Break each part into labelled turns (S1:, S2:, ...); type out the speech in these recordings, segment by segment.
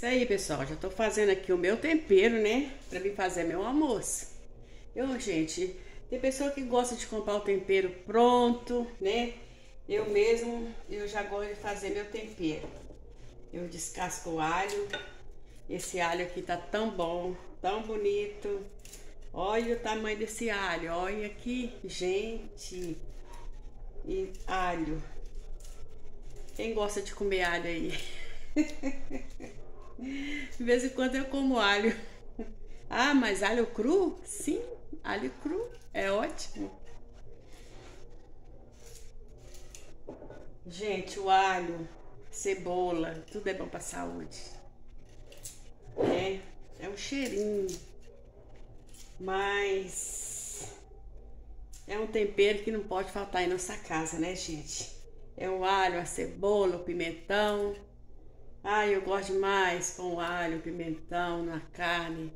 S1: Isso aí, pessoal. Já tô fazendo aqui o meu tempero, né? Pra vir fazer meu almoço. Eu, gente, tem pessoa que gosta de comprar o tempero pronto, né? Eu mesmo, eu já gosto de fazer meu tempero. Eu descasco o alho. Esse alho aqui tá tão bom, tão bonito. Olha o tamanho desse alho. Olha aqui, gente. E alho. Quem gosta de comer alho aí? De vez em quando eu como alho. Ah, mas alho cru? Sim, alho cru é ótimo. Gente, o alho, cebola, tudo é bom para saúde. É, é um cheirinho. Mas é um tempero que não pode faltar em nossa casa, né, gente? É o alho, a cebola, o pimentão. Ai, eu gosto demais com alho, pimentão na carne,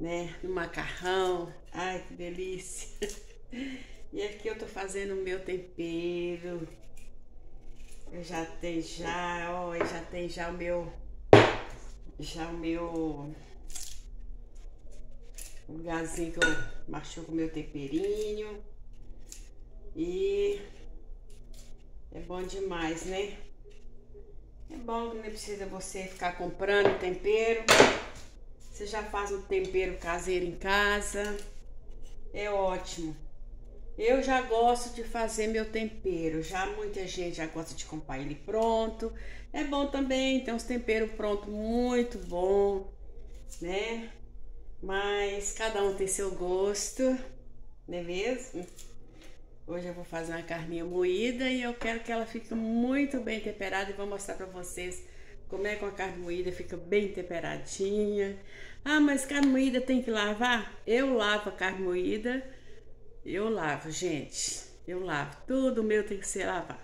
S1: né? No macarrão. Ai, que delícia. E aqui eu tô fazendo o meu tempero. Eu já tenho já, ó, já tem já o meu já o meu lugarzinho que eu machuco o meu temperinho. E é bom demais, né? Bom que não precisa você ficar comprando tempero. Você já faz um tempero caseiro em casa. É ótimo. Eu já gosto de fazer meu tempero. Já muita gente já gosta de comprar ele pronto. É bom também, tem uns temperos pronto muito bom, né? Mas cada um tem seu gosto, não é mesmo? Hoje eu vou fazer uma carninha moída e eu quero que ela fique muito bem temperada e vou mostrar para vocês como é que uma carne moída fica bem temperadinha. Ah, mas carne moída tem que lavar? Eu lavo a carne moída. Eu lavo, gente. Eu lavo. Tudo meu tem que ser lavado.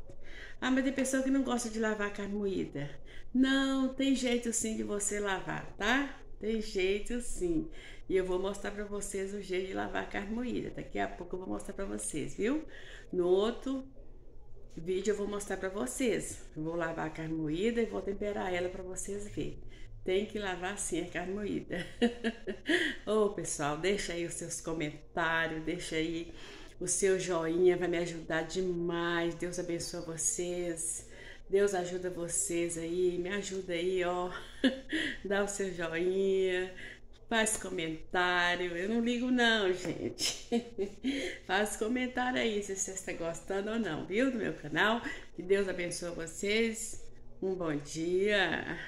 S1: Ah, mas tem pessoa que não gosta de lavar carne moída. Não, tem jeito sim de você lavar, tá? Tem jeito sim. E eu vou mostrar para vocês o jeito de lavar carne moída. Daqui a pouco eu vou mostrar para vocês, viu? No outro vídeo eu vou mostrar para vocês. Eu vou lavar a carne moída e vou temperar ela para vocês verem. Tem que lavar sim a carne moída. Ô oh, pessoal, deixa aí os seus comentários, deixa aí o seu joinha, vai me ajudar demais. Deus abençoe vocês. Deus ajuda vocês aí, me ajuda aí, ó. Dá o seu joinha, faz comentário. Eu não ligo não, gente. faz comentário aí se você está gostando ou não, viu? Do meu canal. Que Deus abençoe vocês. Um bom dia.